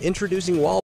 Introducing Wall.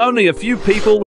Only a few people